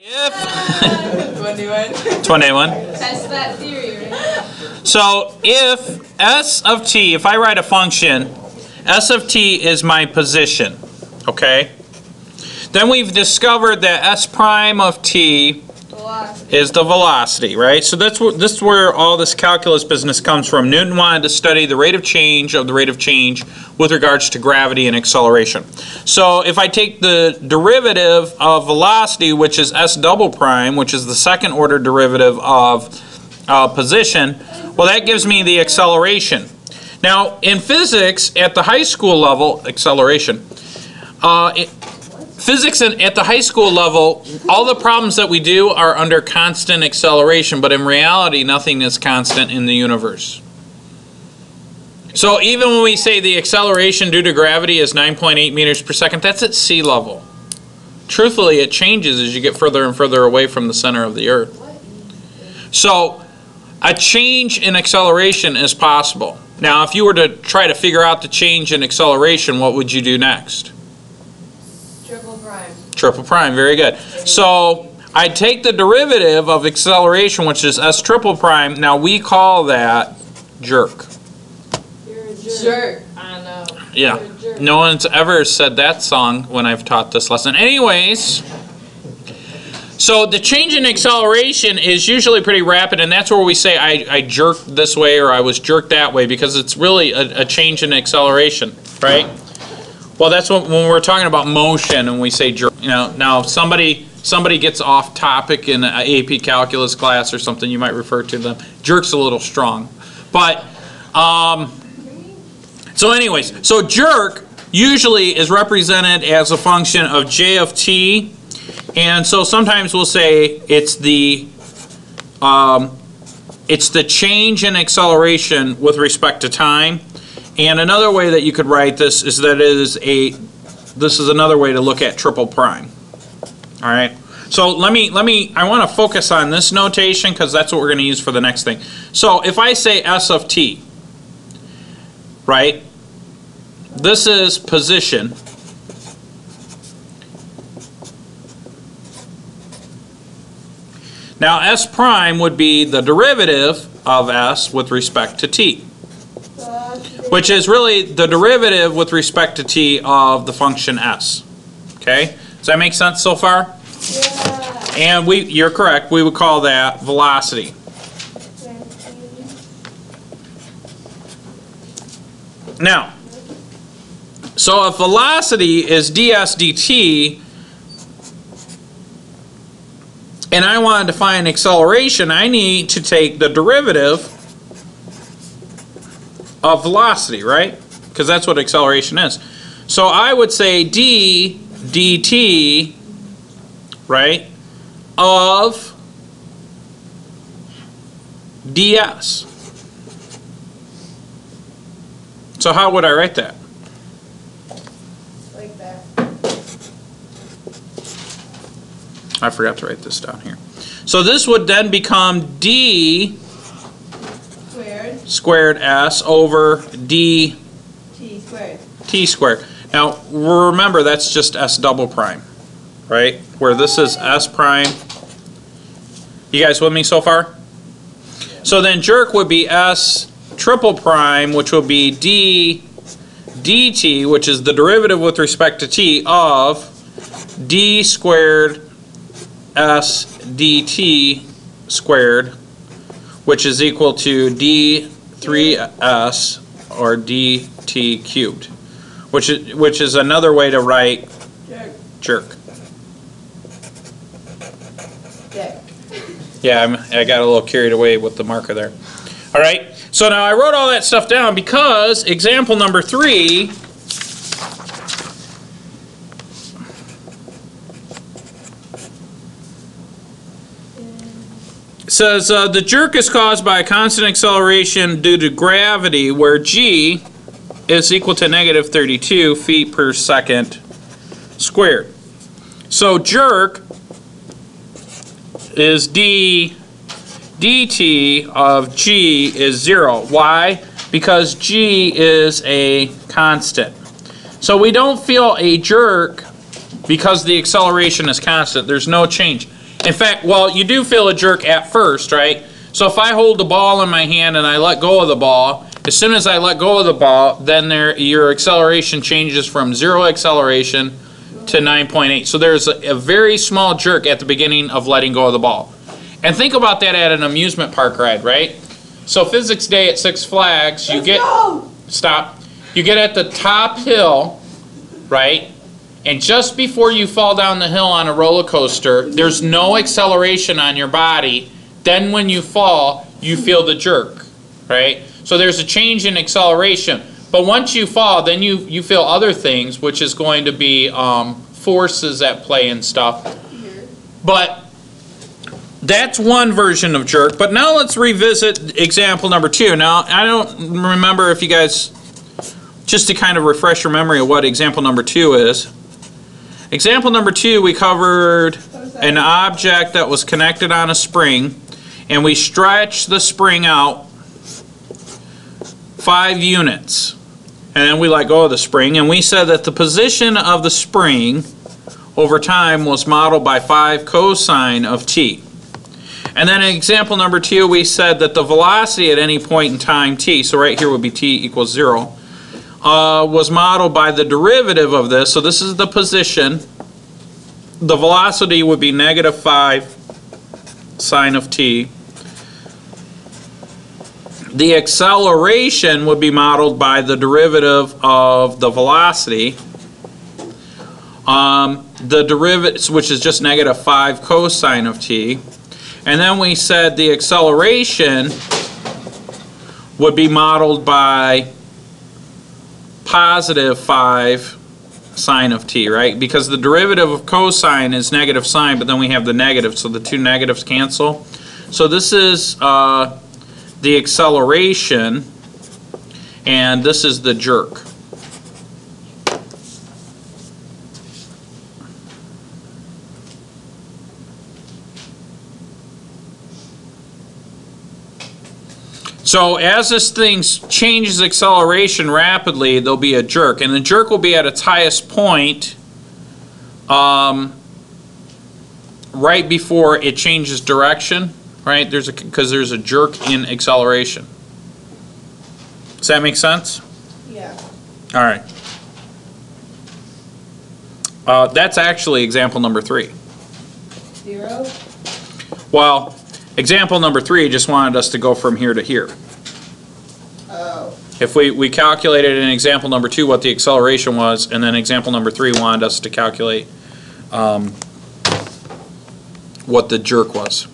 If 21. 21. Test that theory, right? So if s of t, if I write a function, s of t is my position, okay? Then we've discovered that s prime of t Velocity. is the velocity, right? So that's where, this is where all this calculus business comes from. Newton wanted to study the rate of change of the rate of change with regards to gravity and acceleration. So if I take the derivative of velocity, which is s double prime, which is the second order derivative of uh, position, well, that gives me the acceleration. Now, in physics, at the high school level, acceleration, uh, it, physics in, at the high school level, all the problems that we do are under constant acceleration, but in reality, nothing is constant in the universe. So even when we say the acceleration due to gravity is 9.8 meters per second, that's at sea level. Truthfully, it changes as you get further and further away from the center of the earth. So a change in acceleration is possible. Now, if you were to try to figure out the change in acceleration, what would you do next? Triple prime. Very good. So I take the derivative of acceleration, which is s triple prime. Now we call that jerk. You're a jerk. Jerk. I know. Yeah. You're a jerk. No one's ever said that song when I've taught this lesson. Anyways, so the change in acceleration is usually pretty rapid, and that's where we say I, I jerked this way or I was jerked that way because it's really a, a change in acceleration, right? Well, that's what, when we're talking about motion and we say jerk. You know, now if somebody somebody gets off topic in an AP calculus class or something, you might refer to them. Jerk's a little strong, but um, so anyways, so jerk usually is represented as a function of j of t, and so sometimes we'll say it's the um, it's the change in acceleration with respect to time. And another way that you could write this is that it is a this is another way to look at triple prime. All right. So let me let me I want to focus on this notation because that's what we're going to use for the next thing. So if I say s of t, right? This is position. Now s prime would be the derivative of s with respect to t, which is really the derivative with respect to t of the function s. Okay? Does that make sense so far? Yeah. And we, you're correct, we would call that velocity. Now, so if velocity is ds dt, and I want to find acceleration, I need to take the derivative of velocity, right? Because that's what acceleration is. So I would say d dt, right, of ds. So how would I write that? Like that. I forgot to write this down here. So this would then become d Squared. s over d T squared. t squared. Now remember that's just s double prime, right? Where this is s prime. You guys with me so far? So then jerk would be s triple prime, which will be d dt, which is the derivative with respect to t of d squared s dt squared, which is equal to d3s or dt cubed, which is which is another way to write Jerk. jerk. Yeah, I'm, I got a little carried away with the marker there. All right, so now I wrote all that stuff down because example number three says uh, the jerk is caused by a constant acceleration due to gravity where g is equal to negative 32 feet per second squared. So jerk is d dt of g is zero. Why? Because g is a constant. So we don't feel a jerk because the acceleration is constant. There's no change. In fact, well, you do feel a jerk at first, right? So if I hold the ball in my hand and I let go of the ball, as soon as I let go of the ball, then there, your acceleration changes from zero acceleration to 9.8. So there's a, a very small jerk at the beginning of letting go of the ball. And think about that at an amusement park ride, right? So physics day at Six Flags, you Let's get go! stop. You get at the top hill, right? And just before you fall down the hill on a roller coaster, there's no acceleration on your body. Then when you fall, you feel the jerk, right? So there's a change in acceleration. But once you fall, then you, you feel other things, which is going to be um, forces at play and stuff. But that's one version of jerk. But now let's revisit example number two. Now, I don't remember if you guys, just to kind of refresh your memory of what example number two is. Example number two, we covered an object that was connected on a spring, and we stretched the spring out five units. And then we let go of the spring, and we said that the position of the spring over time was modeled by 5 cosine of t. And then in example number two, we said that the velocity at any point in time t, so right here would be t equals 0, uh, was modeled by the derivative of this. So this is the position. The velocity would be negative 5 sine of t. The acceleration would be modeled by the derivative of the velocity. Um, the derivative, which is just negative 5 cosine of t. And then we said the acceleration would be modeled by positive 5 sine of t, right? Because the derivative of cosine is negative sine, but then we have the negative, so the two negatives cancel. So this is uh, the acceleration, and this is the jerk. So as this thing changes acceleration rapidly, there'll be a jerk, and the jerk will be at its highest point um, right before it changes direction, right? There's a because there's a jerk in acceleration. Does that make sense? Yeah. All right. Uh, that's actually example number three. Zero. Well, example number three just wanted us to go from here to here. Oh. If we, we calculated in example number two what the acceleration was, and then example number three wanted us to calculate um, what the jerk was.